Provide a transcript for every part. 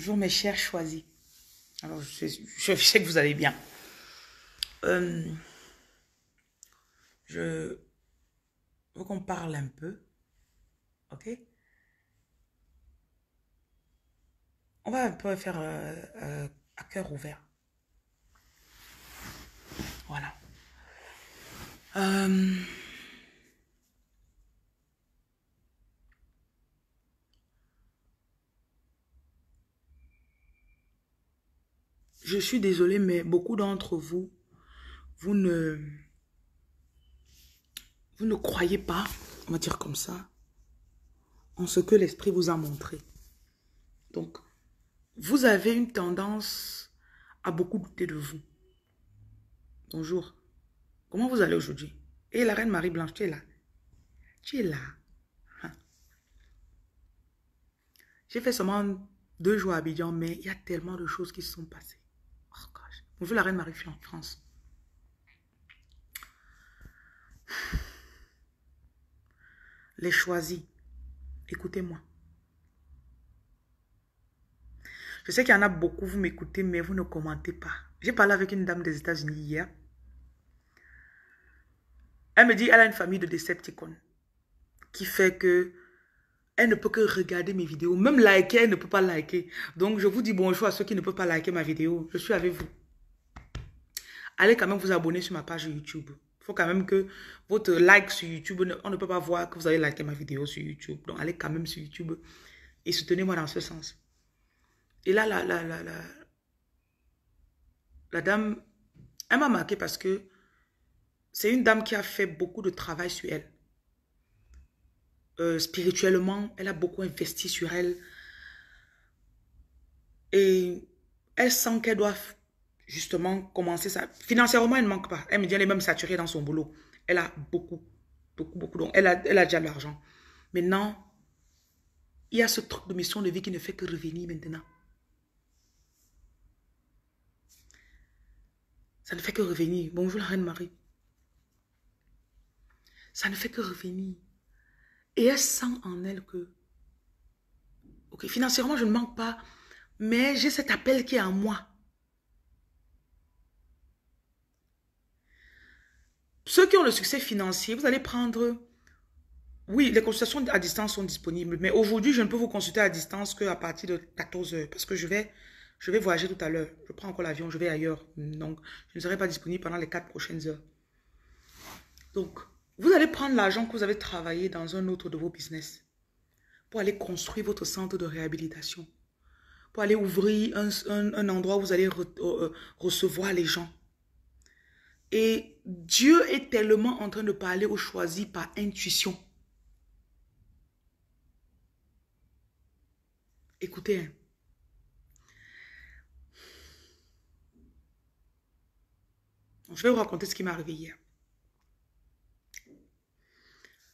Bonjour mes chers choisis. Alors, je sais, que vous allez bien. Euh, je veux qu'on parle un peu. OK? On va un peu faire euh, euh, à cœur ouvert. Voilà. Je suis désolée, mais beaucoup d'entre vous, vous ne, vous ne croyez pas, on va dire comme ça, en ce que l'esprit vous a montré. Donc, vous avez une tendance à beaucoup douter de vous. Bonjour. Comment vous allez aujourd'hui? Et la reine Marie-Blanche, tu es là? Tu es là. Hein? J'ai fait seulement deux jours à Abidjan, mais il y a tellement de choses qui se sont passées. Bonjour la reine Marie en France. Les choisis. Écoutez-moi. Je sais qu'il y en a beaucoup, vous m'écoutez, mais vous ne commentez pas. J'ai parlé avec une dame des États-Unis hier. Elle me dit elle a une famille de Decepticons qui fait que elle ne peut que regarder mes vidéos. Même liker, elle ne peut pas liker. Donc, je vous dis bonjour à ceux qui ne peuvent pas liker ma vidéo. Je suis avec vous. Allez quand même vous abonner sur ma page YouTube. Il faut quand même que votre like sur YouTube, on ne peut pas voir que vous avez liké ma vidéo sur YouTube. Donc, allez quand même sur YouTube et soutenez-moi dans ce sens. Et là, la, la, la, la, la dame, elle m'a marqué parce que c'est une dame qui a fait beaucoup de travail sur elle. Euh, spirituellement, elle a beaucoup investi sur elle. Et elle sent qu'elle doit justement commencer ça. Financièrement, elle ne manque pas. Elle me dit elle est même saturée dans son boulot. Elle a beaucoup, beaucoup, beaucoup. Donc, elle a, elle a déjà de l'argent. Maintenant, il y a ce truc de mission de vie qui ne fait que revenir maintenant. Ça ne fait que revenir. Bonjour la Reine Marie. Ça ne fait que revenir. Et elle sent en elle que, ok, financièrement, je ne manque pas, mais j'ai cet appel qui est en moi. Ceux qui ont le succès financier, vous allez prendre... Oui, les consultations à distance sont disponibles, mais aujourd'hui, je ne peux vous consulter à distance qu'à partir de 14 heures, parce que je vais, je vais voyager tout à l'heure. Je prends encore l'avion, je vais ailleurs. Donc, je ne serai pas disponible pendant les 4 prochaines heures. Donc, vous allez prendre l'argent que vous avez travaillé dans un autre de vos business pour aller construire votre centre de réhabilitation, pour aller ouvrir un, endroit où vous allez euh, recevoir les gens. Et Dieu est tellement en train de parler aux choisis par intuition. Écoutez, hein. je vais vous raconter ce qui m'est arrivé hier.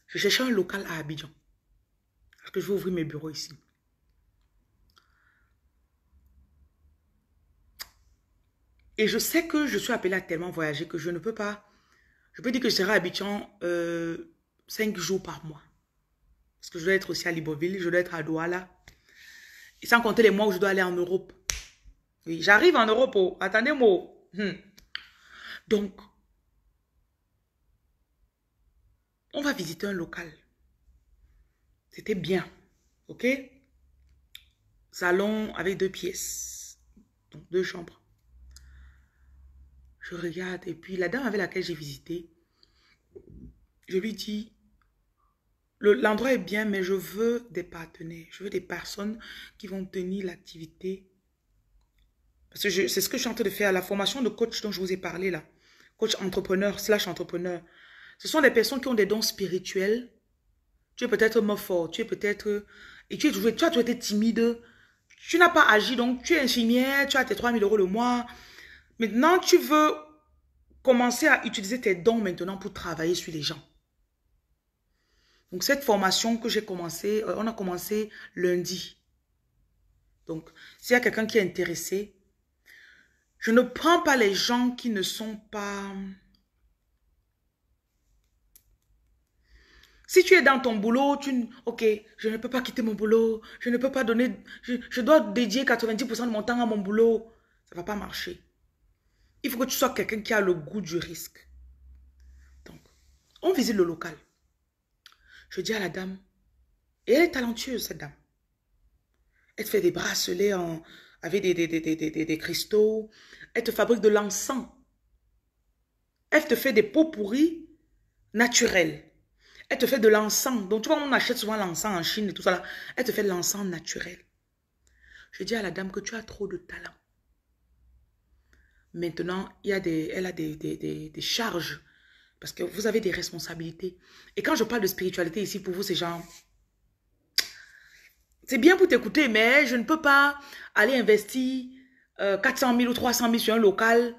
Je cherchais un local à Abidjan. Parce que je vais ouvrir mes bureaux ici. Et je sais que je suis appelée à tellement voyager que je ne peux pas... Je peux dire que je serai à Abidjan euh, 5 jours par mois. Parce que je dois être aussi à Libreville, je dois être à Douala. Et sans compter les mois où je dois aller en Europe. Oui, j'arrive en Europe. Oh. Attendez-moi. Hmm. Donc, on va visiter un local. C'était bien. OK? Salon avec deux pièces. Donc, deux chambres. Je regarde. Et puis, la dame avec laquelle j'ai visité, je lui dis, l'endroit est bien, mais je veux des partenaires. Je veux des personnes qui vont tenir l'activité. Parce que c'est ce que je suis en train de faire. La formation de coach dont je vous ai parlé là. Coach entrepreneur slash entrepreneur. Ce sont des personnes qui ont des dons spirituels. Tu es peut-être mort fort, tu es peut-être... Et tu, es tu as toujours été timide. Tu n'as pas agi, donc tu es infirmière, tu as tes 3000 euros le mois. Maintenant, tu veux commencer à utiliser tes dons maintenant pour travailler sur les gens. Donc, cette formation que j'ai commencé, euh, on a commencé lundi. Donc, s'il y a quelqu'un qui est intéressé, je ne prends pas les gens qui ne sont pas... Si tu es dans ton boulot, tu... Ok, je ne peux pas quitter mon boulot. Je ne peux pas donner... Je, dois dédier 90% de mon temps à mon boulot. Ça ne va pas marcher. Il faut que tu sois quelqu'un qui a le goût du risque. Donc, on visite le local. Je dis à la dame, et elle est talentueuse, cette dame. Elle te fait des bracelets en, avec des, des, des, des cristaux. Elle te fabrique de l'encens. Elle te fait des pots pourris naturels. Elle te fait de l'encens. Donc, tu vois, on achète souvent l'encens en Chine et tout ça. Elle te fait de l'encens naturel. Je dis à la dame que tu as trop de talent. Maintenant, il y a elle a des, des, des, charges. Parce que vous avez des responsabilités. Et quand je parle de spiritualité ici, pour vous, c'est genre... C'est bien pour t'écouter, mais je ne peux pas aller investir 400 euh, 000 ou 300 000 sur un local.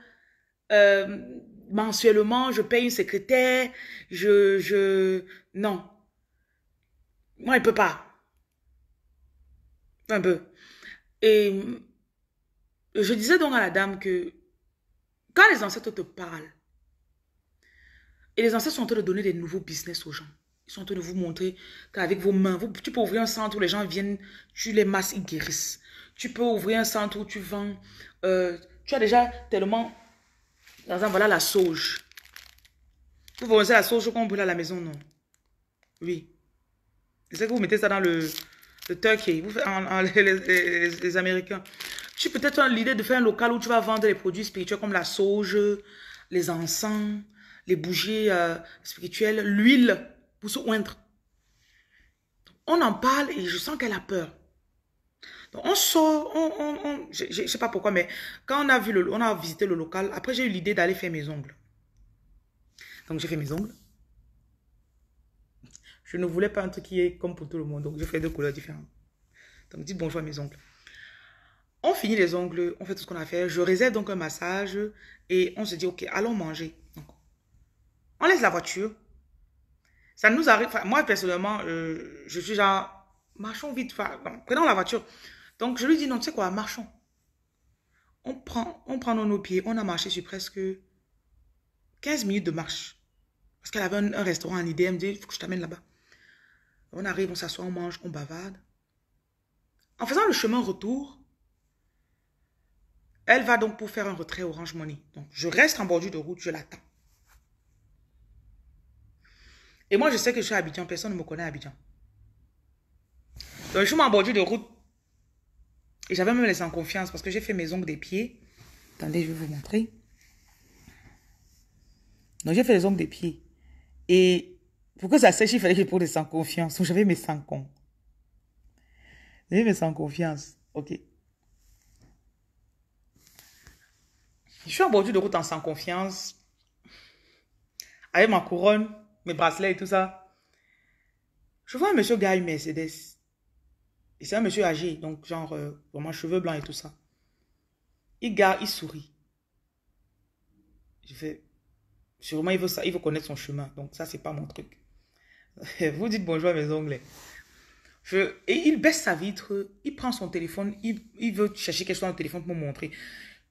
Euh, mensuellement, je paye une secrétaire, je, je, non. Moi, il peut pas. Un peu. Et je disais donc à la dame que quand les ancêtres te parlent, et les ancêtres sont en train de donner des nouveaux business aux gens, ils sont en train de vous montrer qu'avec vos mains, vous, tu peux ouvrir un centre où les gens viennent, tu les masses, ils guérissent. Tu peux ouvrir un centre où tu vends, euh, tu as déjà tellement exemple, voilà la sauge. Vous pensez la sauge qu'on brûle à la maison, non? Oui. C'est que vous mettez ça dans le, le turkey, vous faites en, les, Américains. Tu peut-être l'idée de faire un local où tu vas vendre les produits spirituels comme la sauge, les encens, les bougies euh, spirituelles, l'huile pour se oindre. On en parle et je sens qu'elle a peur. Donc on sort, on, on, je ne sais pas pourquoi, mais quand on a, vu le, on a visité le local, après j'ai eu l'idée d'aller faire mes ongles. Donc j'ai fait mes ongles. Je ne voulais pas un truc qui est comme pour tout le monde, donc j'ai fait deux couleurs différentes. Donc dites bonjour à mes ongles. On finit les ongles, on fait tout ce qu'on a fait. Je réserve donc un massage et on se dit, ok, allons manger. On laisse la voiture. Ça nous arrive, moi personnellement, euh, je suis genre, marchons vite, prenons la voiture. Donc, je lui dis, non, tu sais quoi, marchons. On prend, on prend nos pieds. On a marché sur presque 15 minutes de marche. Parce qu'elle avait un, restaurant en idée. Elle me dit, il faut que je t'amène là-bas. On arrive, on s'assoit, on mange, on bavarde. En faisant le chemin retour, elle va donc pour faire un retrait Orange Money. Donc, je reste en bordure de route, je l'attends. Et moi, je sais que je suis à Abidjan. Personne ne me connaît à Abidjan. Donc, je suis en bordure de route. Et j'avais même laissé en confiance parce que j'ai fait mes ongles des pieds. Attendez, je vais vous montrer. Donc, j'ai fait les ongles des pieds. Et pour que ça sèche, il fallait que je prenne sans confiance. Donc, j'avais mes sans con. J'avais mes sans confiance. OK. Je suis en bordure de route en sans confiance. Avec ma couronne, mes bracelets et tout ça. Je vois un monsieur gars une Mercedes. Et c'est un monsieur âgé, donc genre euh, vraiment cheveux blancs et tout ça. Il garde, il sourit. Je fais, sûrement il veut, ça, il veut connaître son chemin, donc ça c'est pas mon truc. Vous dites bonjour à mes ongles. Je, et il baisse sa vitre, il prend son téléphone, il, il veut chercher quelque chose dans le téléphone pour me montrer.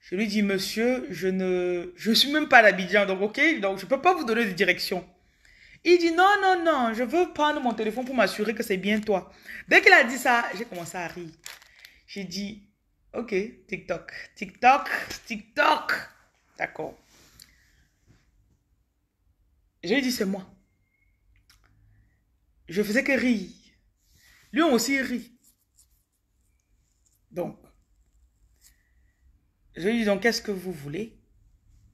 Je lui dis, monsieur, je ne, suis même pas d'Abidjan, donc ok, donc je peux pas vous donner de direction. Il dit non, non, non, je veux prendre mon téléphone pour m'assurer que c'est bien toi. Dès qu'il a dit ça, j'ai commencé à rire. J'ai dit, ok, TikTok, TikTok, TikTok. D'accord. Je lui ai dit, c'est moi. Je faisais que rire. Lui aussi rit. Donc, je lui dit, donc, qu'est-ce que vous voulez?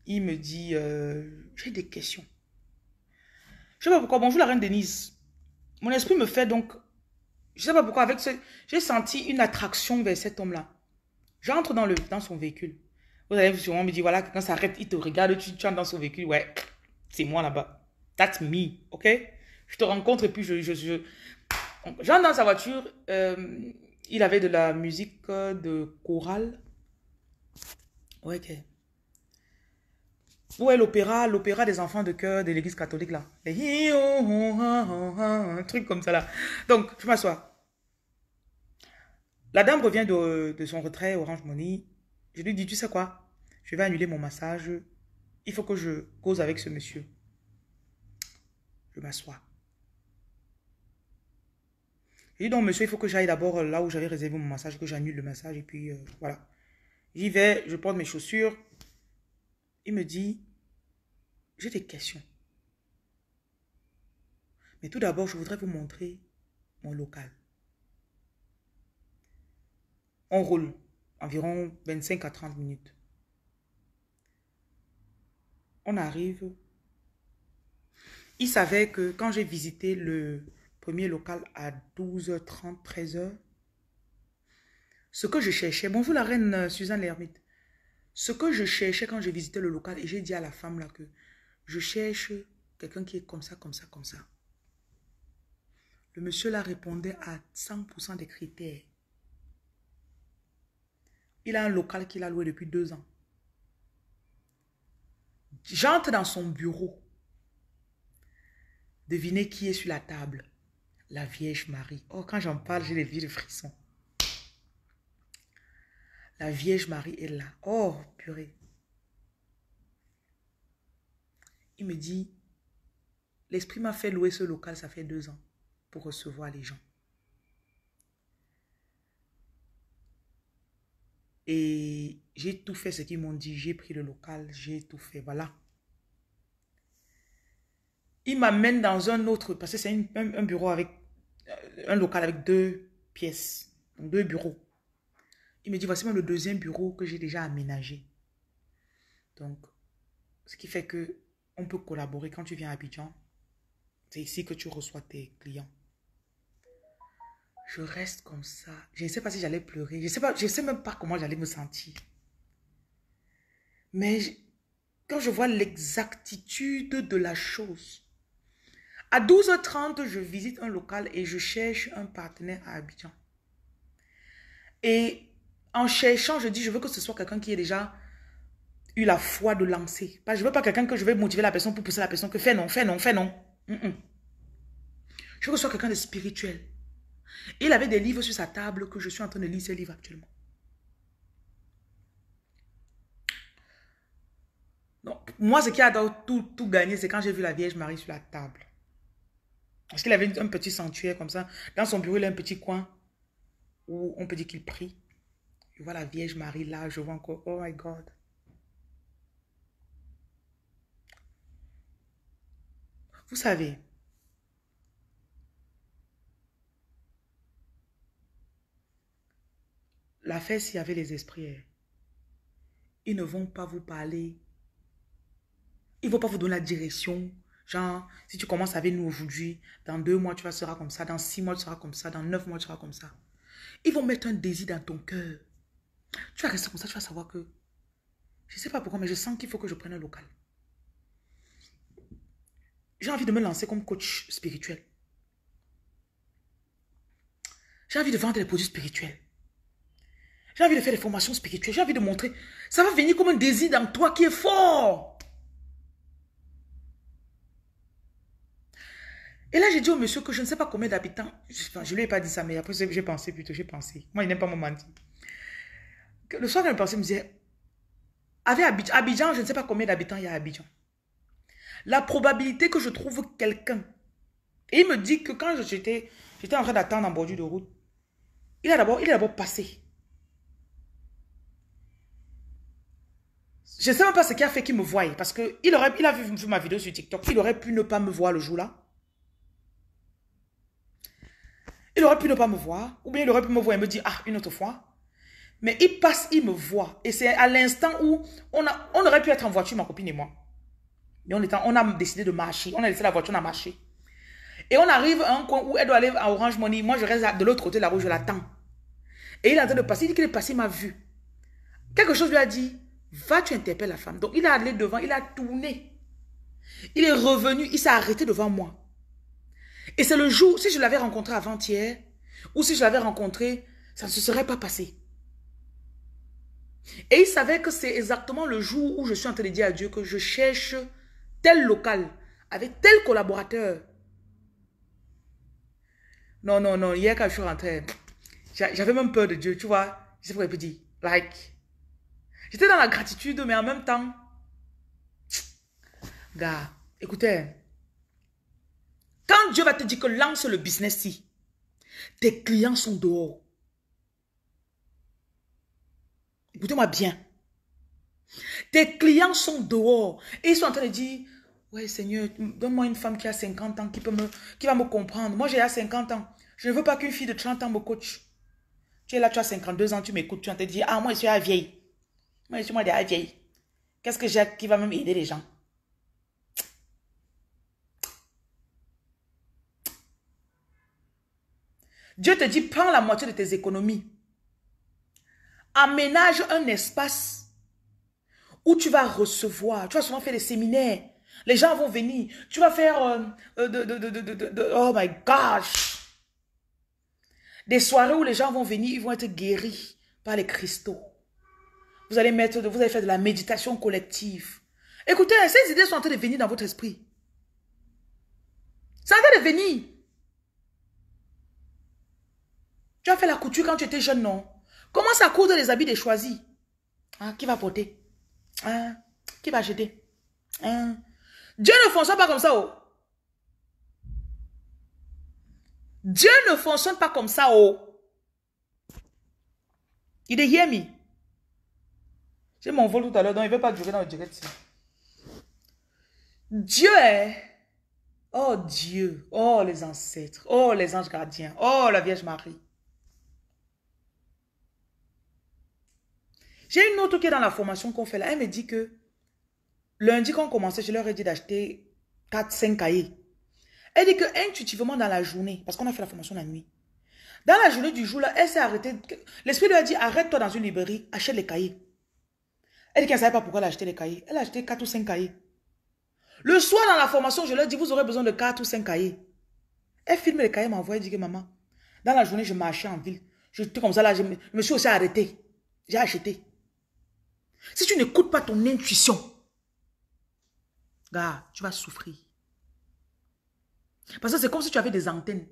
Il me dit, euh, j'ai des questions. Je sais pas pourquoi. Bonjour la reine Denise. Mon esprit me fait donc... Je sais pas pourquoi. Avec ce, J'ai senti une attraction vers cet homme-là. J'entre dans, dans son véhicule. Vous allez sûrement me dire, voilà, quand ça s'arrête, il te regarde, tu, tu entres dans son véhicule. Ouais, c'est moi là-bas. That's me, ok? Je te rencontre et puis je... je, je... J'entre dans sa voiture. Euh, il avait de la musique de chorale. Ok. Où est l'opéra L'opéra des enfants de cœur de l'église catholique, là. Un truc comme ça, là. Donc, je m'assois. La dame revient de, de, son retrait Orange Money. Je lui dis, tu sais quoi? Je vais annuler mon massage. Il faut que je cause avec ce monsieur. Je m'assois. J'ai dit, donc, monsieur, il faut que j'aille d'abord là où j'avais réservé mon massage, que j'annule le massage, et puis euh, voilà. J'y vais, je porte mes chaussures. Il me dit, j'ai des questions. Mais tout d'abord, je voudrais vous montrer mon local. On roule environ 25 à 30 minutes. On arrive. Il savait que quand j'ai visité le premier local à 12h30, 13h, ce que je cherchais, bonjour la reine euh, Suzanne l'ermite, ce que je cherchais quand j'ai visité le local, et j'ai dit à la femme là que je cherche quelqu'un qui est comme ça, comme ça, comme ça. Le monsieur là répondait à 100% des critères. Il a un local qu'il a loué depuis deux ans. J'entre dans son bureau. Devinez qui est sur la table? La Vierge Marie. Oh, quand j'en parle, j'ai les vies de frissons. La Vierge Marie est là. Oh, purée. Il me dit, l'Esprit m'a fait louer ce local, ça fait deux ans, pour recevoir les gens. Et j'ai tout fait ce qu'ils m'ont dit. J'ai pris le local, j'ai tout fait. Voilà. Il m'amène dans un autre, parce que c'est un, bureau avec, euh, un local avec deux pièces, deux bureaux. Il me dit, voici même le deuxième bureau que j'ai déjà aménagé. Donc, ce qui fait que on peut collaborer quand tu viens à Abidjan. C'est ici que tu reçois tes clients. Je reste comme ça. Je ne sais pas si j'allais pleurer. Je ne sais, sais même pas comment j'allais me sentir. Mais quand je vois l'exactitude de la chose, à 12h30, je visite un local et je cherche un partenaire à Abidjan. Et en cherchant, je dis, je veux que ce soit quelqu'un qui ait déjà eu la foi de lancer. Je ne veux pas quelqu'un que je vais motiver la personne pour pousser la personne que fais non, fais non, fais non. Je veux que ce soit quelqu'un de spirituel. Il avait des livres sur sa table que je suis en train de lire ces livres actuellement. Donc, moi, ce qui a tout, tout gagné, c'est quand j'ai vu la Vierge Marie sur la table. Parce qu'il avait un petit sanctuaire comme ça. Dans son bureau, il a un petit coin où on peut dire qu'il prie. Je vois la Vierge Marie là, je vois encore, oh my God. Vous savez, La fête, s'il y avait les esprits, hein. ils ne vont pas vous parler. Ils ne vont pas vous donner la direction. Genre, si tu commences avec nous aujourd'hui, dans deux mois, tu seras comme ça. Dans six mois, tu seras comme ça. Dans neuf mois, tu seras comme ça. Ils vont mettre un désir dans ton cœur. Tu vas rester comme ça, tu vas savoir que... Je ne sais pas pourquoi, mais je sens qu'il faut que je prenne un local. J'ai envie de me lancer comme coach spirituel. J'ai envie de vendre des produits spirituels. J'ai envie de faire des formations spirituelles. J'ai envie de montrer. Ça va venir comme un désir dans toi qui est fort. Et là, j'ai dit au monsieur que je ne sais pas combien d'habitants. Je ne lui ai pas dit ça, mais après, j'ai pensé plutôt. J'ai pensé. Moi, il n'aime pas me mentir. Le soir, quand je pensais, je me disais, avec Abidjan, je ne sais pas combien d'habitants il y a à Abidjan. La probabilité que je trouve quelqu'un. Il me dit que quand j'étais en train d'attendre en bordure de route, il a d'abord passé. Je ne sais même pas ce qui a fait qu'il me voie. Parce qu'il il a vu, ma vidéo sur TikTok. Il aurait pu ne pas me voir le jour-là. Il aurait pu ne pas me voir. Ou bien il aurait pu me voir et me dire, ah, une autre fois. Mais il passe, il me voit. Et c'est à l'instant où on, a, on aurait pu être en voiture, ma copine et moi. Et on, on a décidé de marcher. On a laissé la voiture, on a. Et on arrive à un coin où elle doit aller à Orange Money. Moi, je reste de l'autre côté de la route, je l'attends. Et il est en train de passer. Il dit qu'il est passé, il m'a vu. Quelque chose lui a dit, Va, tu interpelles la femme. Donc, il est allé devant, il a tourné. Il est revenu, il s'est arrêté devant moi. Et c'est le jour, si je l'avais rencontré avant-hier, ou si je l'avais rencontré, ça ne se serait pas passé. Et il savait que c'est exactement le jour où je suis en train de dire à Dieu que je cherche tel local, avec tel collaborateur. Non, non, non, hier quand je suis rentré, j'avais même peur de Dieu, tu vois. Je sais pas. Like, J'étais dans la gratitude, mais en même temps, gars, écoutez, quand Dieu va te dire que lance le business-ci, Tes clients sont dehors. Écoutez-moi bien. Tes clients sont dehors. Et ils sont en train de dire, ouais Seigneur, donne-moi une femme qui a 50 ans, qui, peut me, va me comprendre. Moi, j'ai 50 ans. Je ne veux pas qu'une fille de 30 ans me coach. Tu es là, tu as 52 ans, tu m'écoutes, tu vas te dire, ah, moi, je suis la vieille. Moi, je suis moi de la vieille. Qu'est-ce que j'ai qui va même aider les gens? Dieu te dit, prends la moitié de tes économies. Aménage un espace où tu vas recevoir. Tu vas souvent faire des séminaires. Les gens vont venir. Tu vas faire... Euh, euh, de, oh my gosh! Des soirées où les gens vont venir, ils vont être guéris par les cristaux. Vous allez mettre, vous allez faire de la méditation collective. Écoutez, ces idées sont en train de venir dans votre esprit. Ça va de venir. Tu as fait la couture quand tu étais jeune, non? Comment ça coudre les habits des choisis? Hein, qui va porter? Hein, qui va acheter? Hein? Dieu ne fonctionne pas comme ça, oh. Dieu ne fonctionne pas comme ça, oh. Il est me? J'ai mon vol tout à l'heure, donc il ne veut pas durer dans le direct. Dieu est... Oh Dieu, oh les ancêtres, oh les anges gardiens, oh la Vierge Marie. J'ai une autre qui est dans la formation qu'on fait là. Elle me dit que lundi quand on commençait, je leur ai dit d'acheter 4-5 cahiers. Elle dit que intuitivement dans la journée, parce qu'on a fait la formation la nuit, dans la journée du jour là, elle s'est arrêtée. L'esprit lui a dit arrête-toi dans une librairie, achète les cahiers. Elle dit qu'elle ne savait pas pourquoi elle a acheté les cahiers. Elle a acheté 4 ou 5 cahiers. Le soir dans la formation, je leur dis vous aurez besoin de 4 ou 5 cahiers. Elle filme les cahiers, m'envoie, elle dit que maman, dans la journée, je marchais en ville. J'étais comme ça là, je me suis aussi arrêté. J'ai acheté. Si tu n'écoutes pas ton intuition, gars, tu vas souffrir. Parce que c'est comme si tu avais des antennes.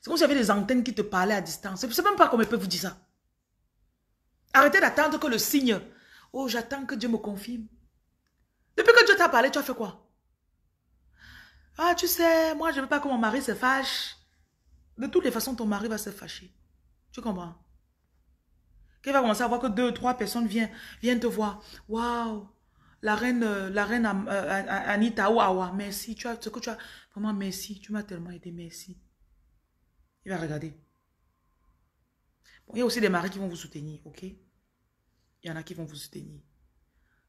C'est comme si tu avais des antennes qui te parlaient à distance. Je ne sais même pas comment ils peuvent vous dire ça. Arrêtez d'attendre que le signe. Oh, j'attends que Dieu me confirme. Depuis que Dieu t'a parlé, tu as fait quoi? Ah, tu sais, moi, je ne veux pas que mon mari se fâche. De toutes les façons, ton mari va se fâcher. Tu comprends? Qu'il va commencer à voir que deux, trois personnes viennent, viennent te voir. Waouh, la reine, la reine euh, Anita Awa, merci. Tu as ce que tu as. Vraiment, merci. Tu m'as tellement aidé, merci. Il va regarder. il y a aussi des maris qui vont vous soutenir, ok? Il y en a qui vont vous soutenir.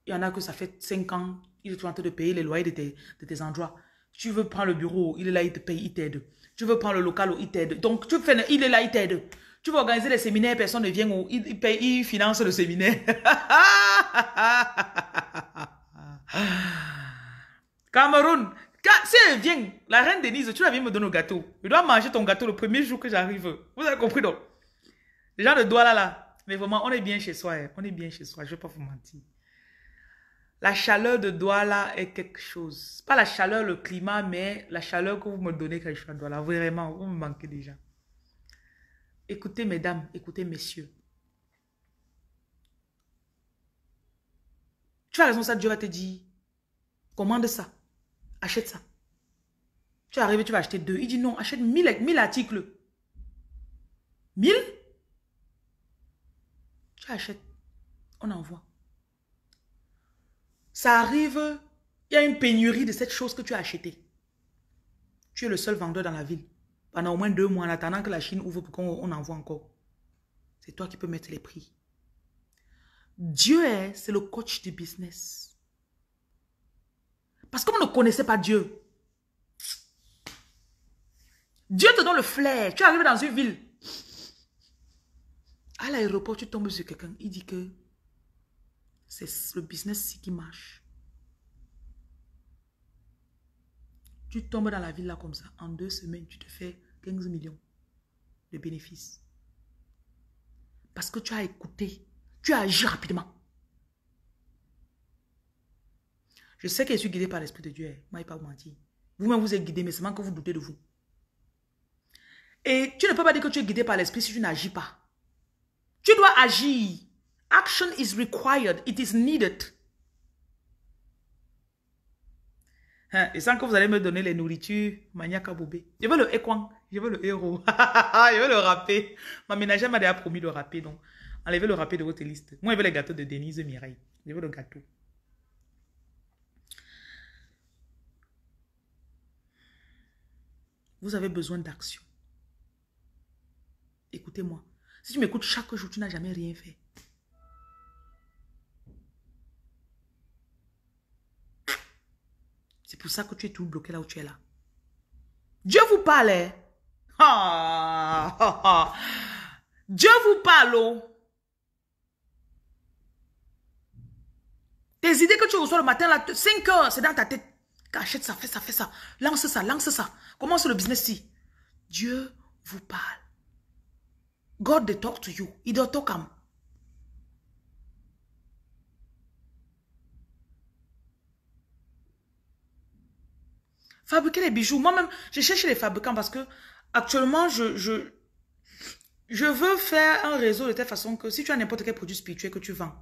Il y en a que ça fait cinq ans, il est en train de payer les loyers de tes, de tes endroits. Tu veux prendre le bureau, il est là, il te paye, il t'aide. Tu veux prendre le local, il t'aide. Donc, tu fais, il est là, il t'aide. Tu vas organiser les séminaires, personne ne vient où il, finance le séminaire. Cameroun, si elle vient, la reine Denise, tu la viens me donner le gâteau. Je dois manger ton gâteau le premier jour que j'arrive. Vous avez compris donc? Les gens de Douala là. Mais vraiment, on est bien chez soi. Hein. On est bien chez soi, je ne vais pas vous mentir. La chaleur de Douala est quelque chose. Pas la chaleur, le climat, mais la chaleur que vous me donnez quand je suis à Douala. Vraiment, vous me manquez déjà. Écoutez, mesdames, écoutez, messieurs. Tu as raison, ça, Dieu va te dire, commande ça, achète ça. Tu es arrivé, tu vas acheter deux. Il dit non, achète mille, mille articles. Mille? Tu achètes, on envoie. Ça arrive, il y a une pénurie de cette chose que tu as achetée. Tu es le seul vendeur dans la ville pendant au moins deux mois en attendant que la Chine ouvre pour qu'on envoie encore. C'est toi qui peux mettre les prix. Dieu est, c'est le coach du business. Parce vous ne connaissez pas Dieu. Dieu te donne le flair. Tu arrives dans une ville. À l'aéroport, tu tombes sur quelqu'un. Il dit que c'est le business qui marche. Tu tombes dans la ville là comme ça. En deux semaines, tu te fais 15 millions de bénéfices. Parce que tu as écouté, tu as agi rapidement. Je sais que je suis guidé par l'Esprit de Dieu. Hein. Moi, il pas vous mentir. Vous-même, vous êtes guidé, mais seulement que vous doutez de vous. Et tu ne peux pas dire que tu es guidé par l'Esprit si tu n'agis pas. Tu dois agir. Action is required. It is needed. Hein, et sans que vous allez me donner les nourritures, maniaque boubé. Je veux le équan. Je veux le héros. je veux le rapper. Ma ménagère m'a déjà promis de rapper, donc enlevez le rapper de votre liste. Moi, je veux les gâteaux de Denise Mireille. Je veux le gâteau. Vous avez besoin d'action. Écoutez-moi. Si tu m'écoutes chaque jour, tu n'as jamais rien fait. C'est pour ça que tu es tout bloqué là où tu es là. Dieu vous parle. Dieu vous parle. Oh. Tes idées que tu reçois le matin, là, 5 heures, c'est dans ta tête. Achète ça, fais ça, fais ça. Lance ça, lance ça. Commence le business si. Dieu vous parle. God they talk to you. Il doit talk à Fabriquer les bijoux. Moi-même, je cherche les fabricants parce que actuellement, je, veux faire un réseau de telle façon que si tu as n'importe quel produit spirituel que tu vends,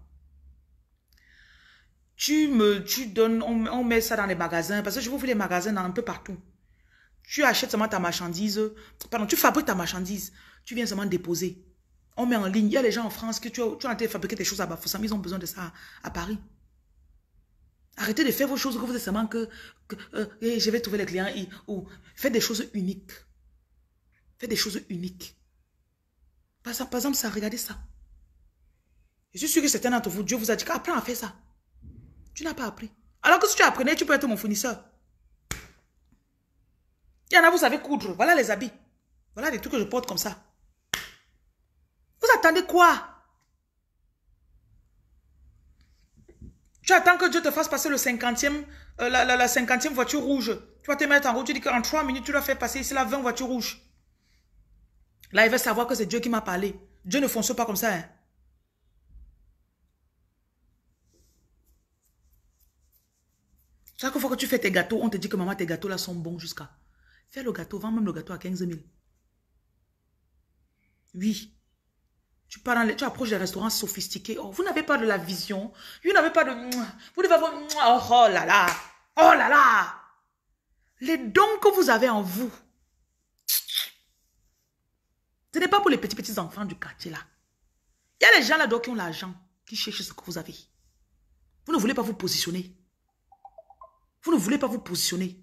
tu me, donnes, on, met ça dans les magasins parce que je vous ouvrir les magasins un peu partout. Tu achètes seulement ta marchandise, pardon, tu fabriques ta marchandise, tu viens seulement déposer. On met en ligne. Il y a les gens en France qui tu tu as fabriquer des choses à Bafoussam, ils ont besoin de ça à Paris. Arrêtez de faire vos choses que vous êtes seulement que, euh, je vais trouver les clients ou faites des choses uniques. Des choses uniques. Par exemple, ça, regardez ça. Je suis sûr que certains d'entre vous, Dieu vous a dit qu'apprends à faire ça. Tu n'as pas appris. Alors que si tu apprenais, tu peux être mon fournisseur. Il y en a, vous savez coudre. Voilà les habits. Voilà les trucs que je porte comme ça. Vous attendez quoi? Tu attends que Dieu te fasse passer le cinquantième, euh, la, la, cinquantième voiture rouge. Tu vas te mettre en route, tu dis qu'en trois minutes, tu dois faire passer ici la 20 voitures rouges. Là, il va savoir que c'est Dieu qui m'a parlé. Dieu ne fonce pas comme ça. Hein. Chaque fois que tu fais tes gâteaux, on te dit que maman, tes gâteaux là sont bons jusqu'à. Fais le gâteau, vends même le gâteau à 15 000. Oui. Tu, pars tu approches des restaurants sophistiqués. Oh, vous n'avez pas de la vision. Vous n'avez pas de... Vous devez avoir... Oh, oh là là. Oh là là. Les dons que vous avez en vous. Ce n'est pas pour les petits petits enfants du quartier là. Il y a les gens là-dedans qui ont l'argent, qui cherchent ce que vous avez. Vous ne voulez pas vous positionner. Vous ne voulez pas vous positionner.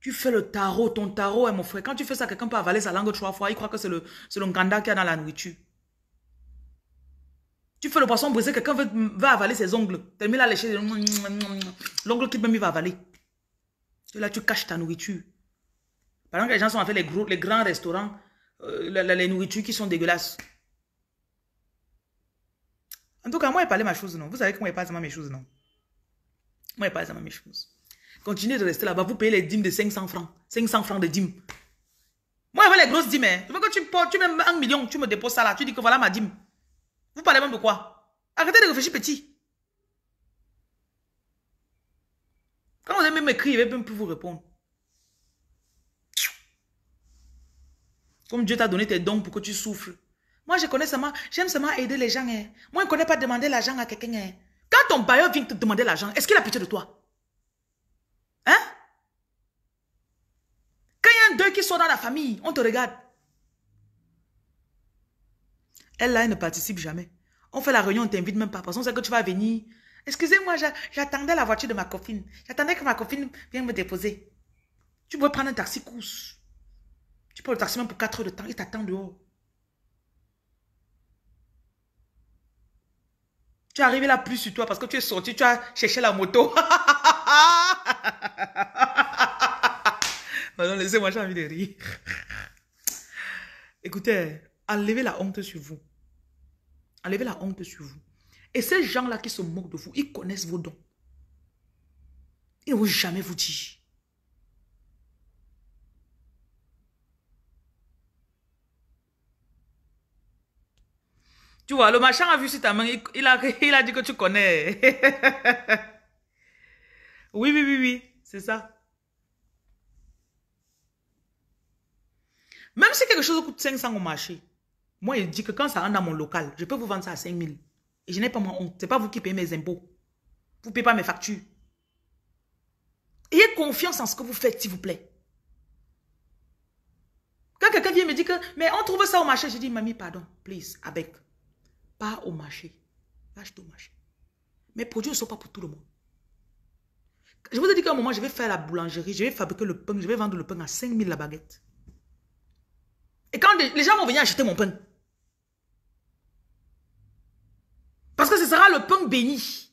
Tu fais le tarot, ton tarot, est mon frère. Quand tu fais ça, quelqu'un peut avaler sa langue trois fois. Il croit que c'est le, le ganda qu'il a dans la nourriture. Tu fais le poisson brisé, quelqu'un va avaler ses ongles. Il a léché. L'ongle qui même il va avaler. Et là, tu caches ta nourriture. Pendant que les gens sont en fait les, grands restaurants, euh, les, nourritures qui sont dégueulasses. En tout cas, moi, il parle ma chose, non. Vous savez que moi, il parle mes choses, non. Moi, il parle mes choses. Continuez de rester là-bas. Vous payez les dîmes de 500 francs. 500 francs de dîmes. Moi, je veux les grosses dîmes. Hein. Je veux que tu, tu mets un million, tu me déposes ça là. Tu dis que voilà ma dîme. Vous parlez même de quoi? Arrêtez de réfléchir petit. Quand vous même écrit, je vais même plus vous répondre. Comme Dieu t'a donné tes dons pour que tu souffles. Moi, je connais seulement, j'aime seulement aider les gens. Hein. Moi, je ne connais pas demander l'argent à quelqu'un. Hein. Quand ton bailleur vient te demander l'argent, est-ce qu'il a pitié de toi? Hein? Quand il y a un qui sort dans la famille, on te regarde. Elle, là, elle ne participe jamais. On fait la réunion, on ne t'invite même pas. Parce qu'on sait que tu vas venir. Excusez-moi, j'attendais la voiture de ma copine. J'attendais que ma copine vienne me déposer. Tu peux prendre un taxi course. Tu prends le taxi même pour 4 heures de temps. Il t'attend dehors. Tu es arrivé là plus sur toi parce que tu es sorti, tu as cherché la moto. non, laissez-moi, j'ai envie de rire. Écoutez, enlevez la honte sur vous. Enlevez la honte sur vous. Et ces gens-là qui se moquent de vous, ils connaissent vos dons. Ils ne vont jamais vous dire. Tu vois, le machin a vu sur ta main, il, a, il a dit que tu connais. oui, oui, oui, oui, c'est ça. Même si quelque chose coûte 500 au marché, moi, il dit que quand ça rentre dans mon local, je peux vous vendre ça à 5000. Et je n'ai pas mon honte. Ce n'est pas vous qui payez mes impôts. Vous ne payez pas mes factures. Ayez confiance en ce que vous faites, s'il vous plaît. Quand quelqu'un vient me dire que, mais on trouve ça au marché, je dis, mamie, pardon, please, avec. Pas au marché. Lâche au marché. Mes produits ne sont pas pour tout le monde. Je vous ai dit qu'à un moment, je vais faire la boulangerie, je vais fabriquer le pain, je vais vendre le pain à 5 000 la baguette. Et quand les gens vont venir acheter mon pain, parce que ce sera le pain béni.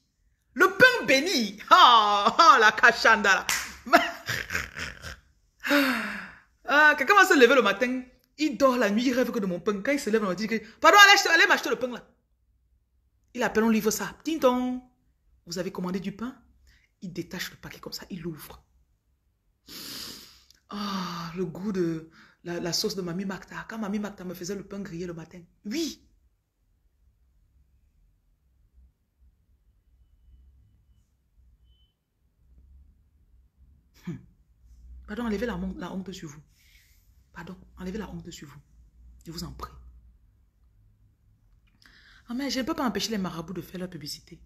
Le pain béni. Ah, ah la cachanda ah, Quelqu'un va se lever le matin, il dort la nuit, il rêve que de mon pain. Quand il se lève, on va dire que, pardon, allez, allez m'acheter le pain là. Il appelle, on livre ça. Ding. Vous avez commandé du pain Il détache le paquet comme ça, il l'ouvre. Ah, le goût de la, sauce de Mamie Macta. Quand Mamie Macta me faisait le pain grillé le matin. Oui. Hmm. Pardon, enlevez la, la honte sur vous. Pardon, enlevez la honte sur vous. Je vous en prie. Ah, mais je ne peux pas empêcher les marabouts de faire leur publicité.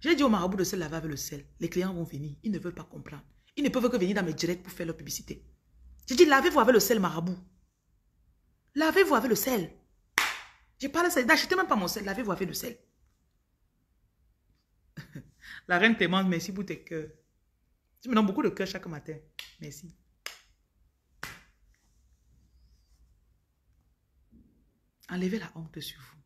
J'ai dit aux marabouts de se laver avec le sel. Les clients vont venir. Ils ne veulent pas comprendre. Ils ne peuvent que venir dans mes directs pour faire leur publicité. J'ai dit, lavez-vous avec le sel, marabout. Lavez-vous avec le sel. J'ai parlé N'achetez même pas mon sel. Lavez-vous avec le sel. La reine te demande merci pour tes cœurs. Tu me donnes beaucoup de cœur chaque matin. Merci. Enlevez la honte sur vous.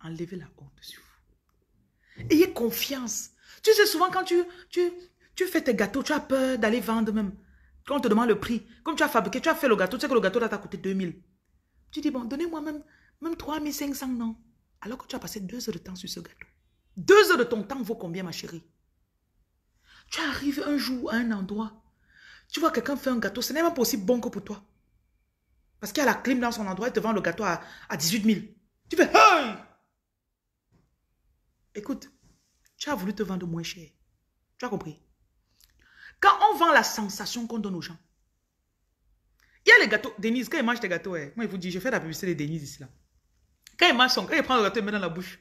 Enlevez la honte sur vous. Ayez confiance. Tu sais, souvent quand tu, tu, fais tes gâteaux, tu as peur d'aller vendre même. Quand on te demande le prix, comme tu as fabriqué, tu as fait le gâteau, tu sais que le gâteau t'a coûté 2000. Tu dis, bon, donnez-moi même, même 3500, non Alors que tu as passé deux heures de temps sur ce gâteau. Deux heures de ton temps vaut combien, ma chérie? Tu arrives un jour à un endroit, tu vois quelqu'un faire un gâteau, ce n'est même pas aussi bon que pour toi. Parce qu'il y a la clim dans son endroit, il te vend le gâteau à, à 18 000. Tu fais, hey Écoute, tu as voulu te vendre moins cher. Tu as compris? Quand on vend la sensation qu'on donne aux gens, il y a les gâteaux. Denise, quand il mange tes gâteaux, moi, il vous dit, je fais la publicité de Denise ici. Là. Quand il mange son, quand il prend le gâteau, il met dans la bouche.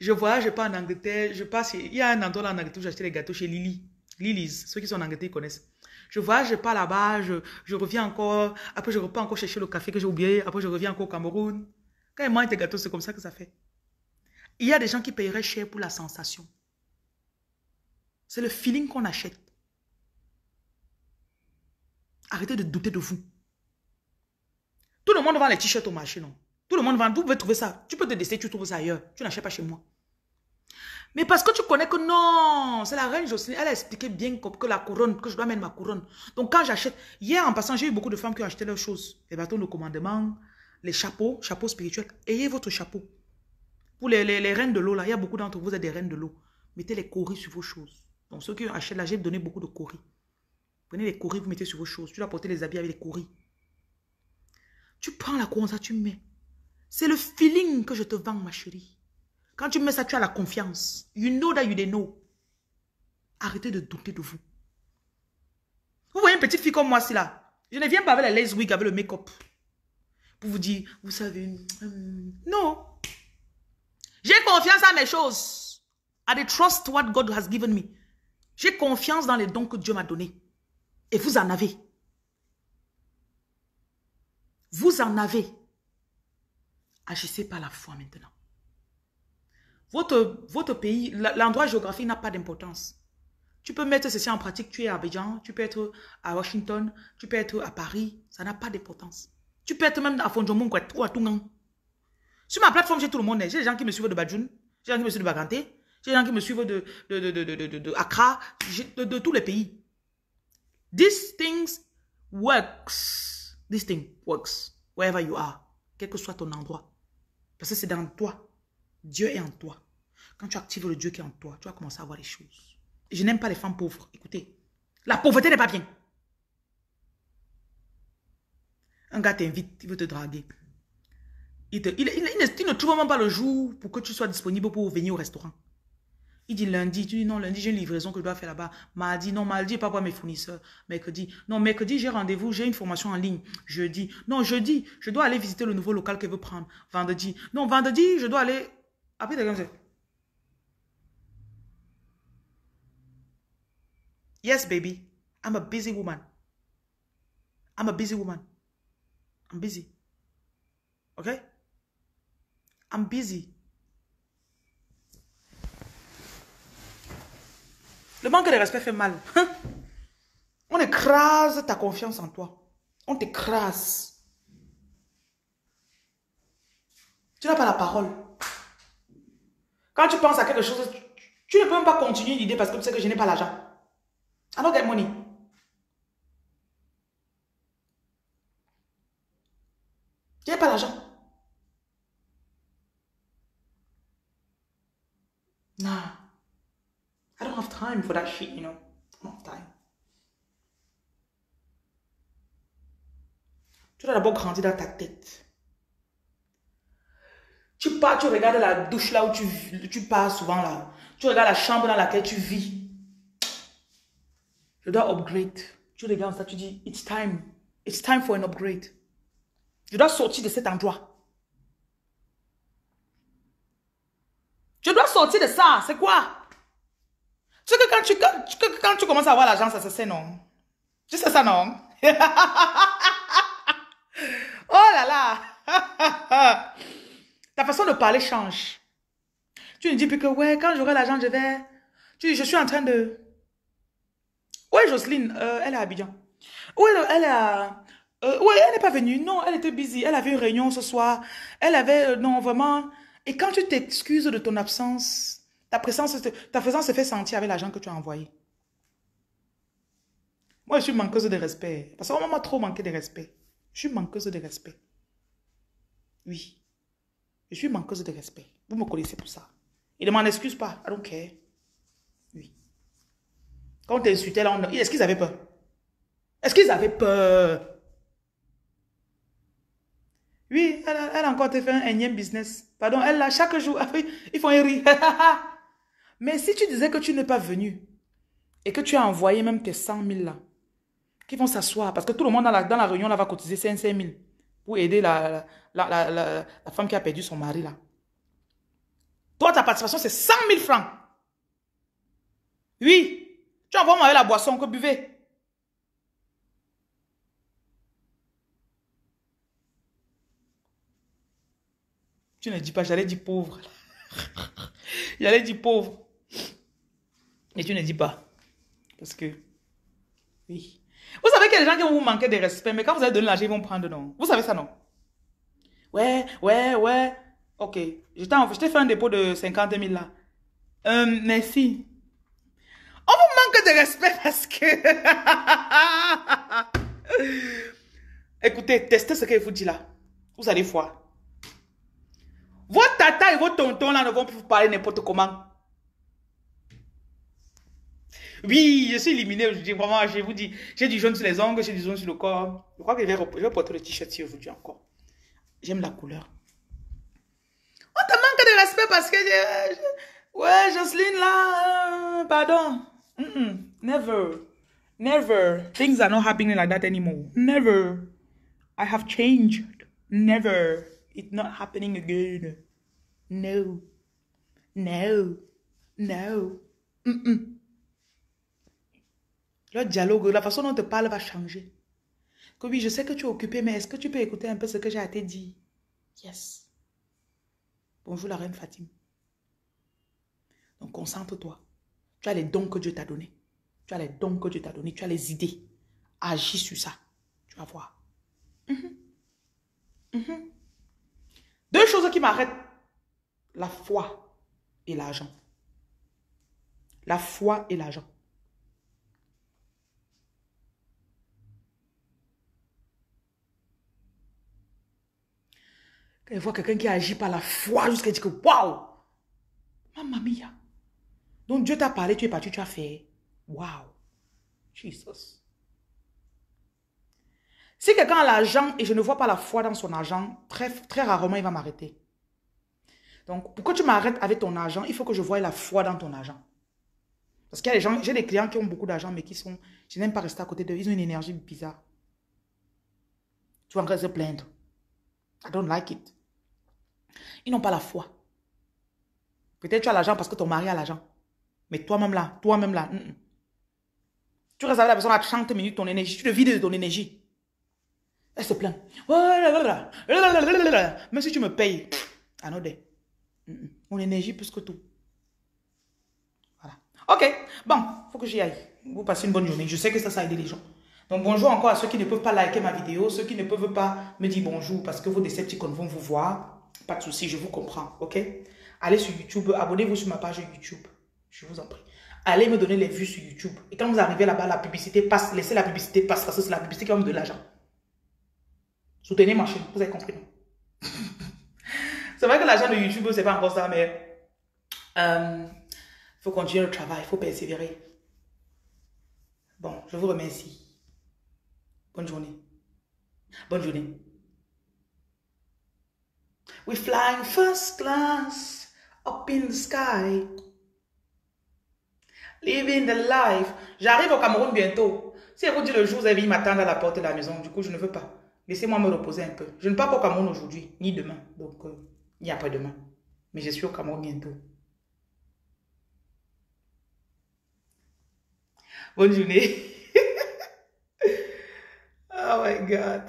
Je vois, je pars en Angleterre, je passe, il y a un endroit là en Angleterre où j'achetais les gâteaux chez Lily. Lily's, ceux qui sont en Angleterre, ils connaissent. Je vois, je pars là-bas, je, je, reviens encore, après je repars encore chercher le café que j'ai oublié, après je reviens encore au Cameroun. Quand il mange tes gâteaux, c'est comme ça que ça fait. Il y a des gens qui paieraient cher pour la sensation. C'est le feeling qu'on achète. Arrêtez de douter de vous. Tout le monde vend les t-shirts au marché, non? Tout le monde vend. Vous pouvez trouver ça. Tu peux te décider, tu trouves ça ailleurs. Tu n'achètes pas chez moi. Mais parce que tu connais que non, c'est la reine Jocelyne, elle a expliqué bien que la couronne, que je dois mettre ma couronne. Donc quand j'achète, hier en passant, j'ai eu beaucoup de femmes qui ont acheté leurs choses. Les bâtons de commandement, les chapeaux, chapeaux spirituels. Ayez votre chapeau. Pour les, reines de l'eau, là, il y a beaucoup d'entre vous, vous êtes des reines de l'eau. Mettez les coris sur vos choses. Donc ceux qui achètent là, j'ai donné beaucoup de coris. Prenez les coris, vous mettez sur vos choses. Tu dois porter les habits avec les coris. Tu prends la couronne, ça tu mets. C'est le feeling que je te vends, ma chérie. Quand tu mets ça, tu as la confiance. You know that you know. Arrêtez de douter de vous. Vous voyez une petite fille comme moi, c'est là. Je ne viens pas avec la lace wig, avec le make-up. Pour vous dire, vous savez, euh, non. J'ai confiance à mes choses. I trust what God has given me. J'ai confiance dans les dons que Dieu m'a donnés. Et vous en avez. Vous en avez. Agissez par la foi maintenant. Votre, votre pays, l'endroit géographique n'a pas d'importance. Tu peux mettre ceci en pratique, tu es à Abidjan, tu peux être à Washington, tu peux être à Paris, ça n'a pas d'importance. Tu peux être même à Fondjomon ou à Tungan. Sur ma plateforme, j'ai tout le monde. J'ai des gens qui me suivent de Badjoun, j'ai des gens qui me suivent de Baganté, j'ai des gens qui me suivent de, de Accra, de, tous les pays. These things works. This thing works wherever you are, quel que soit ton endroit. Parce que c'est dans toi. Dieu est en toi. Quand tu actives le Dieu qui est en toi, tu vas commencer à voir les choses. je n'aime pas les femmes pauvres. Écoutez, la pauvreté n'est pas bien. Un gars t'invite, il veut te draguer. Il, il, il, ne trouve même pas le jour pour que tu sois disponible pour venir au restaurant. Il dit lundi, tu dis non, lundi j'ai une livraison que je dois faire là-bas. Mardi, non, mardi, pas voir mes fournisseurs. Mercredi, non, mercredi j'ai rendez-vous, j'ai une formation en ligne. Jeudi, non, jeudi, je dois aller visiter le nouveau local qu'elle veut prendre. Vendredi, non, vendredi, je dois aller... Après, Yes, baby, I'm a busy woman. I'm a busy woman. I'm busy. OK? I'm busy. Le manque de respect fait mal. On écrase ta confiance en toi. On t'écrase. Tu n'as pas la parole. Quand tu penses à quelque chose, tu, ne peux même pas continuer l'idée parce que tu sais que je n'ai pas l'argent. I don't get money. Tu n'as pas l'argent. Nah. I don't have time for that shit, you know. I don't have time. Tu dois d'abord grandir dans ta tête. Tu pars, tu regardes la douche là où tu, tu pars souvent là. Tu regardes la chambre dans laquelle tu vis. Je dois upgrade. Tu regardes ça, tu dis, it's time. It's time for an upgrade. Je dois sortir de cet endroit. Je dois sortir de ça. C'est quoi? Tu sais que quand tu, quand, tu commences à avoir l'argent, ça se sait, non? Tu sais ça, non? oh là là! Ta façon de parler change. Tu ne dis plus que, ouais, quand j'aurai l'argent, je vais... Tu je suis en train de... Ouais, Jocelyne, euh, elle est à Abidjan. Ouais, elle est à... Euh, ouais, elle n'est pas venue. Non, elle était busy. Elle avait une réunion ce soir. Elle avait... Euh, non, vraiment... Et quand tu t'excuses de ton absence, ta présence, ta présence se fait sentir avec l'argent que tu as envoyé. Moi, je suis manqueuse de respect. Parce qu'on m'a trop manqué de respect. Je suis manqueuse de respect. Oui. Je suis manqueuse de respect. Vous me connaissez pour ça. Il ne m'en excuse pas. I don't care. Oui. Quand on t'insultait là, on... est-ce qu'ils avaient peur? Est-ce qu'ils avaient peur? Oui, elle a, elle a encore fait un énième business. Pardon, elle a chaque jour, ils font un rire. Mais si tu disais que tu n'es pas venu et que tu as envoyé même tes 100 000 là, qui vont s'asseoir, parce que tout le monde dans la, dans la réunion là va cotiser 5 000 pour aider la, la, la, femme qui a perdu son mari là. Toi, ta participation, c'est 100 000 francs. Oui. Tu envoies moi la boisson que buvez. Tu ne dis pas, j'allais dire pauvre. j'allais dire pauvre. Et tu ne dis pas. Parce que, oui. Vous savez qu'il y a des gens qui vont vous manquer de respect, mais quand vous allez donner l'argent, ils vont prendre non. Vous savez ça, non? Ouais, ouais, ouais. Ok. Je t'ai fait un dépôt de 50 000 là. Euh, merci. On vous manque de respect parce que... Écoutez, testez ce qu'elle vous dit là. Vous allez voir. Vos tata et vos tontons là ne vont plus vous parler n'importe comment. Oui, je suis éliminé aujourd'hui. Vraiment, je vous dis, j'ai du jaune sur les ongles, j'ai du jaune sur le corps. Je crois que je vais, porter le t-shirt aujourd'hui encore. J'aime la couleur. On te manque de respect parce que... ouais, Jocelyne, là... Euh, pardon. never. Never. Things are not happening like that anymore. Never. I have changed. Never. It's not happening again. No. No. No. Le dialogue, la façon dont on te parle va changer. Que oui, je sais que tu es occupé, mais est-ce que tu peux écouter un peu ce que j'ai à te dire? Yes. Bonjour la reine Fatima. Donc concentre-toi. Tu as les dons que Dieu t'a donnés. Tu as les dons que Dieu t'a donnés. Tu as les idées. Agis sur ça. Tu vas voir. Mhm. Mhm. Deux choses qui m'arrêtent. La foi et l'argent. La foi et l'argent. Elle voit quelqu'un qui agit par la foi jusqu'à dire que waouh, mamma mia. Donc Dieu t'a parlé, tu es parti, tu as fait waouh, Jesus. Si quelqu'un a l'argent et je ne vois pas la foi dans son argent, très, rarement il va m'arrêter. Donc pour que tu m'arrêtes avec ton argent, il faut que je voie la foi dans ton argent. Parce qu'il y a des gens, j'ai des clients qui ont beaucoup d'argent mais qui sont, je n'aime pas rester à côté d'eux, ils ont une énergie bizarre. Tu vas encore se plaindre. I don't like it. Ils n'ont pas la foi. Peut-être tu as l'argent parce que ton mari a l'argent. Mais toi-même là, toi-même là, tu restes avec la personne à 30 minutes, ton énergie, tu te vides de ton énergie. Elle se plaint. Même si tu me payes, anodin. Mon énergie plus que tout. Voilà. Ok, bon, faut que j'y aille. Vous passez une bonne journée. Je sais que ça, ça a aidé les gens. Donc bonjour encore à ceux qui ne peuvent pas liker ma vidéo, ceux qui ne peuvent pas me dire bonjour parce que vos Decepticons vont vous voir. Pas de souci, je vous comprends, ok? Allez sur YouTube, abonnez-vous sur ma page YouTube. Je vous en prie. Allez me donner les vues sur YouTube. Et quand vous arrivez là-bas, la publicité passe, laissez la publicité passer parce que c'est la publicité qui va me donner de l'argent. Soutenez ma chaîne, vous avez compris, C'est vrai que l'argent de YouTube, c'est pas encore ça, mais il euh, faut continuer le travail, il faut persévérer. Bon, je vous remercie. Bonne journée. Bonne journée. We flying first class up in the sky. Living the life. J'arrive au Cameroun bientôt. Si vous dit le jour, vous avez m'attendre à la porte de la maison. Du coup, je ne veux pas. Laissez-moi me reposer un peu. Je ne pars pas au Cameroun aujourd'hui, ni demain. Donc, euh, ni après-demain. Mais je suis au Cameroun bientôt. Bonne journée. oh my God.